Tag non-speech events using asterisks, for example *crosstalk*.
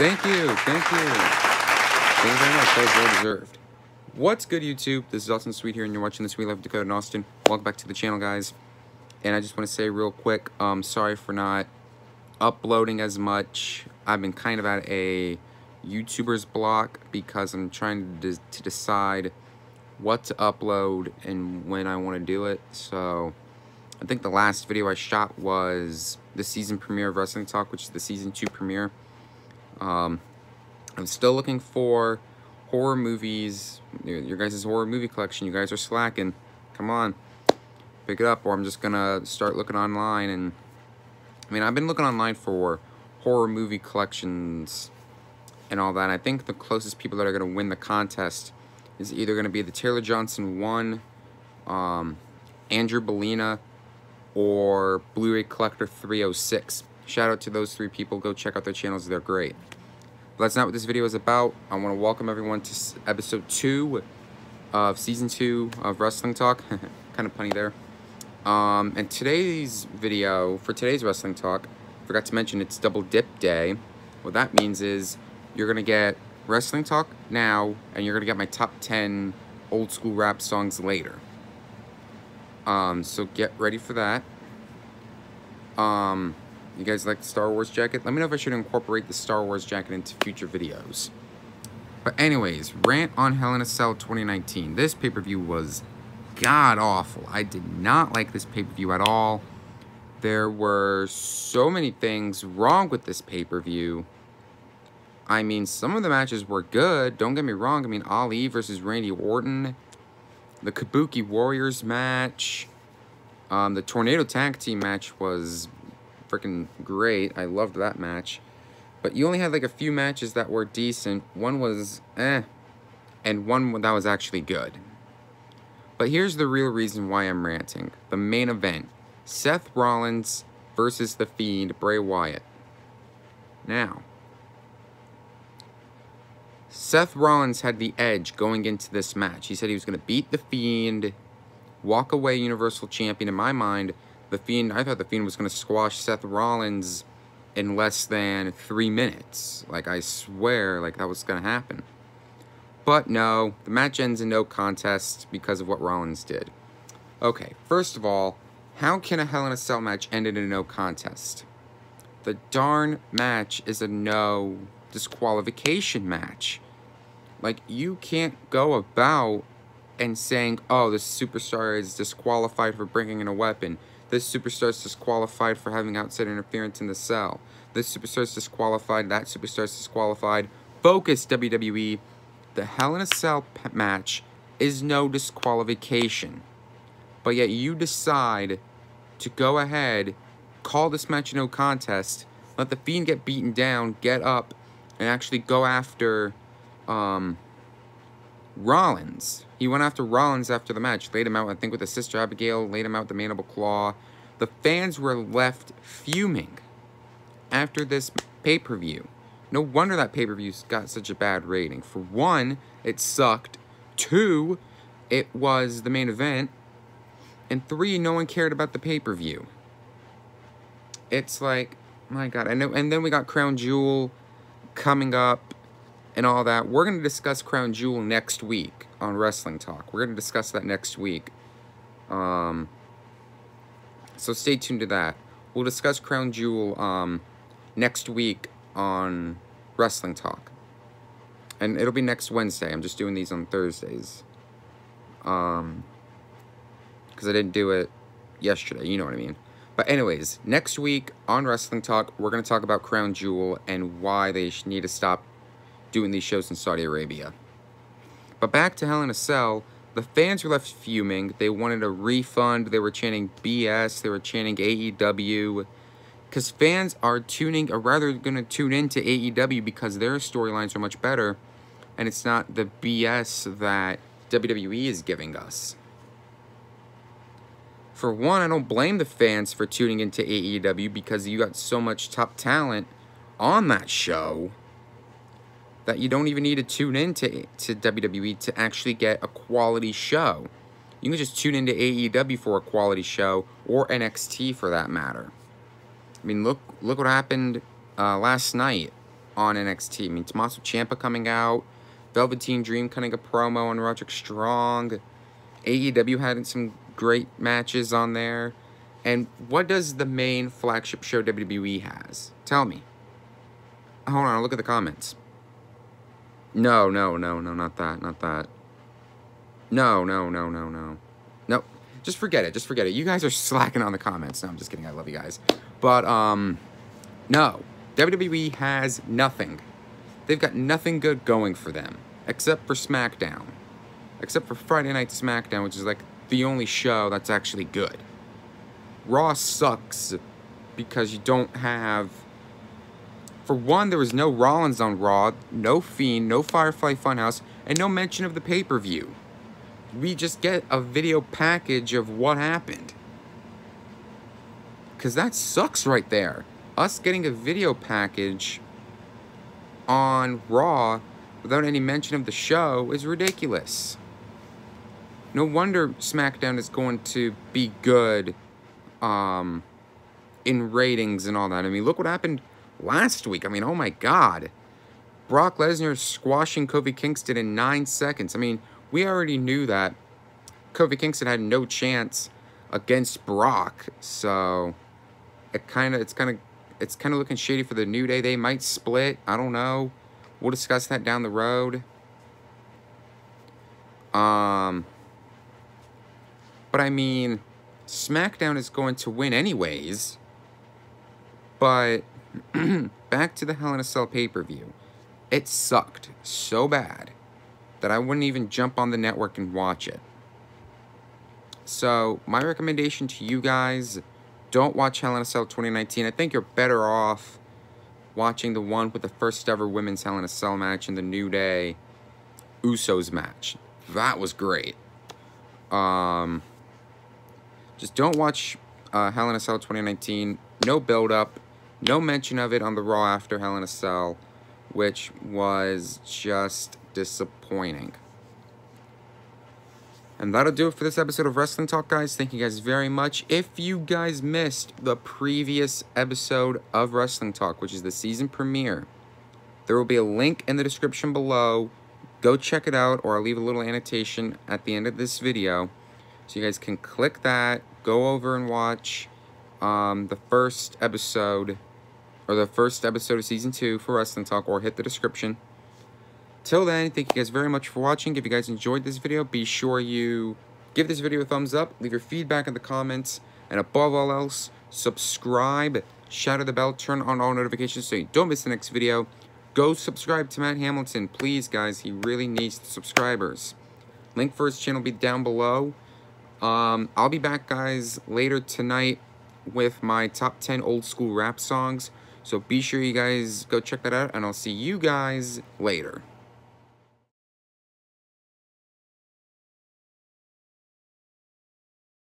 Thank you. Thank you. Thank you very much. That was well deserved. What's good, YouTube? This is Austin Sweet here, and you're watching this We Love Dakota and Austin. Welcome back to the channel, guys. And I just want to say real quick, um, sorry for not uploading as much. I've been kind of at a YouTuber's block because I'm trying to, to decide what to upload and when I want to do it. So I think the last video I shot was the season premiere of Wrestling Talk, which is the season two premiere. Um, I'm still looking for horror movies, your guys' horror movie collection. You guys are slacking. Come on, pick it up, or I'm just gonna start looking online. And I mean, I've been looking online for horror movie collections and all that. I think the closest people that are gonna win the contest is either gonna be the Taylor Johnson one, um, Andrew Bellina, or Blu-ray Collector 306. Shout out to those three people. Go check out their channels. They're great. But that's not what this video is about. I want to welcome everyone to episode 2 of season 2 of Wrestling Talk. *laughs* kind of punny there. Um, and today's video, for today's Wrestling Talk, forgot to mention it's Double Dip Day. What that means is you're going to get Wrestling Talk now, and you're going to get my top 10 old school rap songs later. Um, so get ready for that. Um, you guys like the Star Wars jacket? Let me know if I should incorporate the Star Wars jacket into future videos. But anyways, Rant on Hell in a Cell 2019. This pay-per-view was god-awful. I did not like this pay-per-view at all. There were so many things wrong with this pay-per-view. I mean, some of the matches were good. Don't get me wrong. I mean, Ali versus Randy Orton the Kabuki Warriors match. Um, the Tornado Tag Team match was freaking great. I loved that match. But you only had like a few matches that were decent. One was eh, and one that was actually good. But here's the real reason why I'm ranting. The main event. Seth Rollins versus The Fiend, Bray Wyatt. Now, Seth Rollins had the edge going into this match. He said he was going to beat The Fiend, walk away Universal Champion. In my mind, The Fiend, I thought The Fiend was going to squash Seth Rollins in less than three minutes. Like, I swear, like, that was going to happen. But no, the match ends in no contest because of what Rollins did. Okay, first of all, how can a Hell in a Cell match end in a no contest? The darn match is a no disqualification match. Like, you can't go about and saying, oh, this superstar is disqualified for bringing in a weapon. This superstar is disqualified for having outside interference in the cell. This superstar is disqualified. That superstar is disqualified. Focus, WWE. The Hell in a Cell match is no disqualification. But yet you decide to go ahead, call this match no contest, let the Fiend get beaten down, get up, and actually go after um, Rollins. He went after Rollins after the match, laid him out, I think, with his sister Abigail, laid him out with the mandible claw. The fans were left fuming after this pay-per-view. No wonder that pay-per-view got such a bad rating. For one, it sucked. Two, it was the main event. And three, no one cared about the pay-per-view. It's like, my God. I know. And then we got Crown Jewel coming up and all that. We're going to discuss Crown Jewel next week on Wrestling Talk. We're going to discuss that next week. Um, so stay tuned to that. We'll discuss Crown Jewel um, next week on Wrestling Talk. And it'll be next Wednesday. I'm just doing these on Thursdays. Um, because I didn't do it yesterday. You know what I mean. But anyways, next week on Wrestling Talk, we're going to talk about Crown Jewel and why they need to stop doing these shows in Saudi Arabia. But back to Hell in a Cell, the fans were left fuming. They wanted a refund. They were chanting BS. They were chanting AEW. Because fans are tuning, or rather going to tune into AEW because their storylines are much better. And it's not the BS that WWE is giving us. For one, I don't blame the fans for tuning into AEW because you got so much top talent on that show that you don't even need to tune into to WWE to actually get a quality show. You can just tune into AEW for a quality show or NXT for that matter. I mean, look look what happened uh, last night on NXT. I mean, Tommaso Ciampa coming out, Velveteen Dream cutting a promo on Roderick Strong. AEW had some great matches on there. And what does the main flagship show WWE has? Tell me. Hold on, look at the comments. No, no, no, no, not that, not that. No, no, no, no, no. No, just forget it, just forget it. You guys are slacking on the comments. No, I'm just kidding, I love you guys. But, um, no. WWE has nothing. They've got nothing good going for them, except for SmackDown. Except for Friday Night SmackDown, which is like the only show that's actually good. Raw sucks because you don't have. For one, there was no Rollins on Raw, no Fiend, no Firefly Funhouse, and no mention of the pay per view. We just get a video package of what happened. Because that sucks right there. Us getting a video package on Raw without any mention of the show is ridiculous. No wonder SmackDown is going to be good um, in ratings and all that. I mean, look what happened last week. I mean, oh my God. Brock Lesnar squashing Kofi Kingston in nine seconds. I mean, we already knew that Kofi Kingston had no chance against Brock, so it kind of it's kind of it's kind of looking shady for the New Day. They might split. I don't know. We'll discuss that down the road. Um, but I mean, SmackDown is going to win anyways. But *clears throat* back to the Hell in a Cell pay per view. It sucked so bad that I wouldn't even jump on the network and watch it. So, my recommendation to you guys don't watch Hell in a Cell 2019. I think you're better off watching the one with the first ever women's Hell in a Cell match in the New Day Usos match. That was great. Um, just don't watch uh, Hell in a Cell 2019. No build up, no mention of it on the Raw after Hell in a Cell, which was just disappointing. And that'll do it for this episode of Wrestling Talk, guys. Thank you guys very much. If you guys missed the previous episode of Wrestling Talk, which is the season premiere, there will be a link in the description below. Go check it out, or I'll leave a little annotation at the end of this video. So you guys can click that, go over and watch um, the first episode, or the first episode of season two for Wrestling Talk, or hit the description. Till then, thank you guys very much for watching. If you guys enjoyed this video, be sure you give this video a thumbs up, leave your feedback in the comments, and above all else, subscribe, shatter the bell, turn on all notifications so you don't miss the next video. Go subscribe to Matt Hamilton, please, guys. He really needs the subscribers. Link for his channel will be down below. Um, I'll be back, guys, later tonight with my top 10 old school rap songs. So be sure you guys go check that out, and I'll see you guys later.